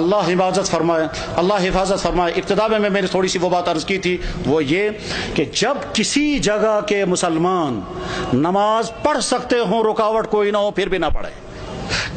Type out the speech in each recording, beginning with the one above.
अल्लाह हिफाजत फरमाए, अल्लाह हिफाजत फरमाए। इब्तदा में मैंने थोड़ी सी वो बात अर्ज़ की थी, वो ये कि जब किसी जगह के मुसलमान नमाज़ पढ़ सकते हो, रुकावट कोई ना हो, फिर भी ना पढ़े।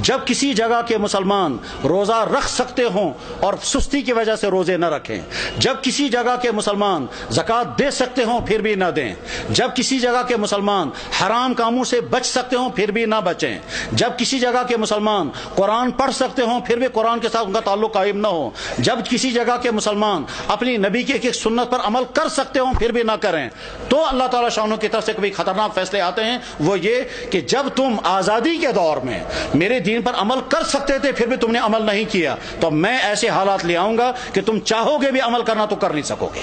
जब किसी जगह के मुसलमान रोजा रख सकते हों और सुस्ती की वजह से रोज़े न रखें, जब किसी जगह के मुसलमान जक़ात दे सकते हों, फिर भी ना दें, जब किसी जगह के मुसलमान हराम कामों से बच सकते हों, फिर भी ना बचें, जब किसी जगह के मुसलमान कुरान पढ़ सकते हों, फिर भी कुरान के साथ उनका ताल्लुक कायम न हो, जब किसी जगह के मुसलमान अपनी नबी की एक सुन्नत पर अमल कर सकते हों, फिर भी ना करें तो अल्लाह ताला की तरफ़ से कभी खतरनाक फैसले आते हैं, वो ये कि जब तुम आज़ादी के दौर में मेरे दीन पर अमल कर सकते थे, फिर भी तुमने अमल नहीं किया। तो मैं ऐसे हालात ले आऊँगा कि तुम चाहोगे भी अमल करना तो कर नहीं सकोगे।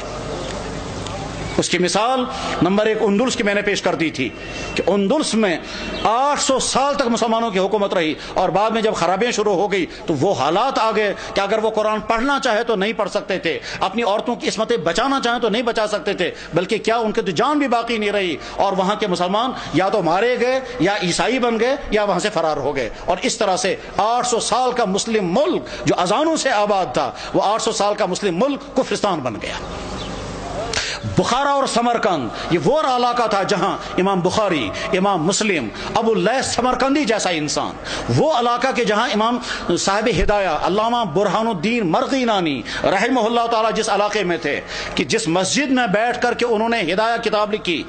उसकी मिसाल नंबर एक उन्दुल्स की मैंने पेश कर दी थी कि उन्दुल्स में 800 साल तक मुसलमानों की हुकूमत रही और बाद में जब खराबियाँ शुरू हो गई तो वो हालात आ गए कि अगर वो कुरान पढ़ना चाहे तो नहीं पढ़ सकते थे, अपनी औरतों की इसमतें बचाना चाहे तो नहीं बचा सकते थे, बल्कि क्या उनकी तो जान भी बाकी नहीं रही और वहाँ के मुसलमान या तो मारे गए या ईसाई बन गए या वहाँ से फरार हो गए। और इस तरह से आठ सौ साल का मुस्लिम मुल्क जो अजानों से आबाद था, वो आठ सौ साल का मुस्लिम मुल्क कुफरिस्तान बन गया। बुखारा और समरकंद, ये वो इलाका था जहाँ इमाम बुखारी, इमाम मुस्लिम, अबू लैस समरकंदी जैसा इंसान। वो इलाका के जहाँ इमाम साहिब हिदाया अलामा बुरहानुद्दीन मरदी नानी रहमल्ला जिस इलाके में थे, कि जिस मस्जिद में बैठ करके उन्होंने हिदाया किताब लिखी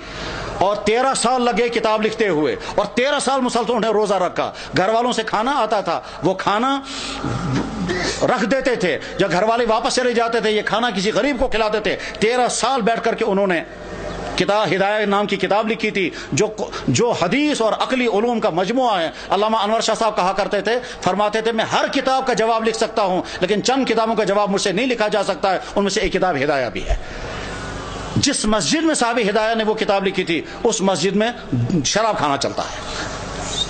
और तेरह साल लगे किताब लिखते हुए, और तेरह साल मुसलसलों ने रोजा रखा। घर वालों से खाना आता था, वो खाना रख देते थे। जब घर वाले वापस चले जाते थे, ये खाना किसी गरीब को खिलाते थे। तेरह साल बैठ करके उन्होंने किताब, हिदायत नाम की किताब लिखी थी, जो जो हदीस और अकली उलूम का मजमु है। अलामा अनवर शाह साहब कहा करते थे, फरमाते थे, मैं हर किताब का जवाब लिख सकता हूँ, लेकिन चंद किताबों का जवाब मुझसे नहीं लिखा जा सकता है, उनमें से एक किताब हिदाया भी है। जिस मस्जिद में साहब हिदाया ने वो किताब लिखी थी, उस मस्जिद में शराब खाना चलता है।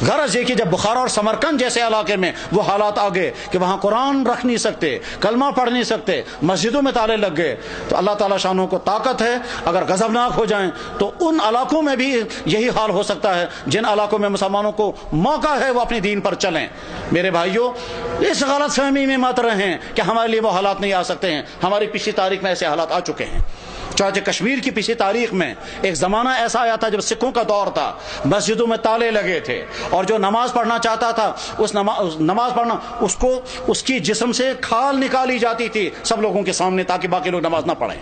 गरज ये कि जब बुखारा और समरकंद जैसे इलाके में वो हालात आ गए कि वहाँ कुरान रख नहीं सकते, कलमा पढ़ नहीं सकते, मस्जिदों में ताले लग गए तो अल्लाह ताला शानों को ताकत है, अगर गजबनाक हो जाएँ तो उन इलाकों में भी यही हाल हो सकता है, जिन इलाकों में मुसलमानों को मौका है वो अपनी दीन पर चलें। मेरे भाइयों, इस गलत फहमी में मत रहें कि हमारे लिए वो हालात नहीं आ सकते हैं, हमारी पिछली तारीख में ऐसे हालात आ चुके हैं। चाहे कश्मीर की पिछली तारीख में एक जमाना ऐसा आया था जब सिखों का दौर था मस्जिदों में ताले लगे थे और जो नमाज़ पढ़ना चाहता था उस नमाज़ नमाज़ पढ़ना उसको उसकी जिसम से खाल निकाली जाती थी सब लोगों के सामने ताकि बाकी लोग नमाज़ ना पढ़ें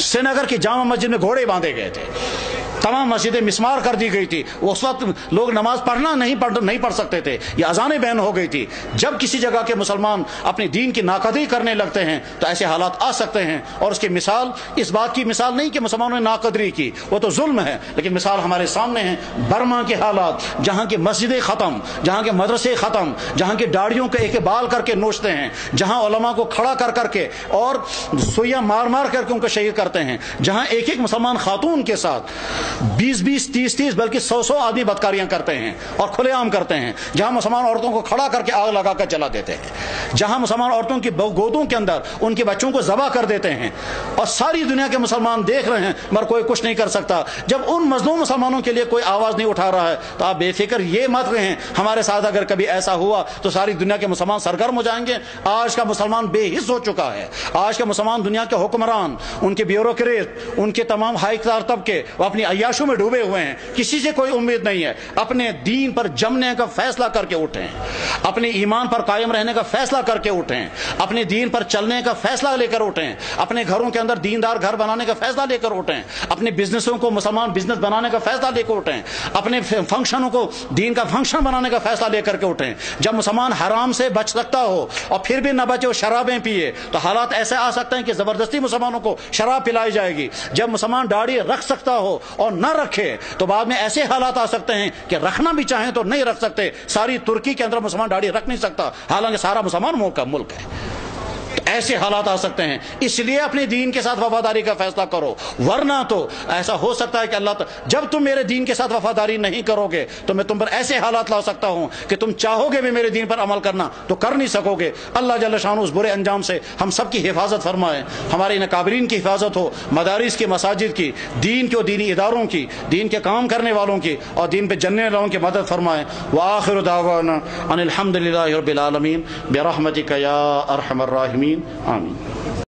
श्रीनगर की जामा मस्जिद में घोड़े बांधे गए थे तमाम मस्जिदें मिसमार कर दी गई थी। उस वक्त लोग नमाज़ पढ़ना नहीं पढ़ नहीं पढ़ सकते थे। ये अजानें बैन हो गई थी। जब किसी जगह के मुसलमान अपनी दीन की नाकदी करने लगते हैं तो ऐसे हालात आ सकते हैं। और उसकी मिसाल, इस बात की मिसाल नहीं कि मुसलमानों ने नाकदरी की। वो तो जुल्म है, लेकिन मिसाल हमारे सामने है। बर्मा के हालात, जहाँ की मस्जिदें ख़त्म, जहाँ के मदरसे ख़त्म, जहाँ की दाढ़ियों के एक बाल करके नोचते हैं, जहाँ उलमा को खड़ा कर करके और सुइया मार मार करके उनको शहीद करते हैं, जहाँ एक एक मुसलमान खातून के साथ बीस बीस, तीस तीस, बल्कि सौ सौ आदमी बदकारियाँ करते हैं और खुलेआम करते हैं, जहाँ मुसलमान औरतों को खड़ा करके आग लगाकर जला देते हैं, जहाँ मुसलमान औरतों की गोदों के अंदर उनके बच्चों को जबा कर देते हैं, और सारी दुनिया के मुसलमान देख रहे हैं, मगर कोई कुछ नहीं कर सकता। जब उन मजलूम मुसलमानों के लिए कोई आवाज़ नहीं उठा रहा है तो आप बेफिक्र ये मत रहे, हमारे साथ अगर कभी ऐसा हुआ तो सारी दुनिया के मुसलमान सरगर्म हो जाएँगे। आज का मुसलमान बेहिस हो चुका है। आज के मुसलमान दुनिया के हुक्मरान, उनके ब्यूरोक्रेट, उनके तमाम हाई तबके, वो अपनी अयाशों में डूबे हुए हैं। किसी से कोई उम्मीद नहीं है। अपने दीन पर जमने का फैसला करके उठे अपने ईमान पर कायम रहने का फैसला करके उठे अपने दीन पर चलने का फैसला लेकर उठे अपने घरों के अंदर दीनदार घर बनाने का फैसला लेकर उठे अपने बिजनेसों को मुसलमान बिज़नेस बनाने का फैसला लेकर उठे अपने फंक्शनों को दीन का फ़ंक्शन बनाने का फैसला लेकर के उठे जब मुसलमान हराम से बच सकता हो और फिर भी न बचे वो शराबें पिए तो हालात ऐसे आ सकते हैं कि ज़बरदस्ती मुसलमानों को शराब पिलाई जाएगी। जब मुसलमान दाढ़ी रख सकता हो और न रखे तो बाद में ऐसे हालात आ सकते हैं कि रखना भी चाहें तो नहीं रख सकते। सारी तुर्की के अंदर मुसलमान दाढ़ी रख नहीं सकता। हालाँकि सारा मुसलमान मुल्क है। ऐसे हालात आ सकते हैं। इसलिए अपने दीन के साथ वफादारी का फैसला करो। वरना तो ऐसा हो सकता है कि अल्लाह जब तुम मेरे दीन के साथ वफादारी नहीं करोगे तो मैं तुम पर ऐसे हालात ला सकता हूँ कि तुम चाहोगे भी मेरे दीन पर अमल करना तो कर नहीं सकोगे। अल्लाह जल उस बुरे अंजाम से हम सब की हिफाजत फरमाए। हमारे नकाबरीन की हिफाजत हो, मदारिस की, मसाजिद की, दीन के दीनी इदारों की, दीन के काम करने वालों की और दीन पे जनने वालों की मदद फरमाए। व आखिर दावाना अनिलहमदिल्लाबीआलमीन बेरहमतिक या Amén.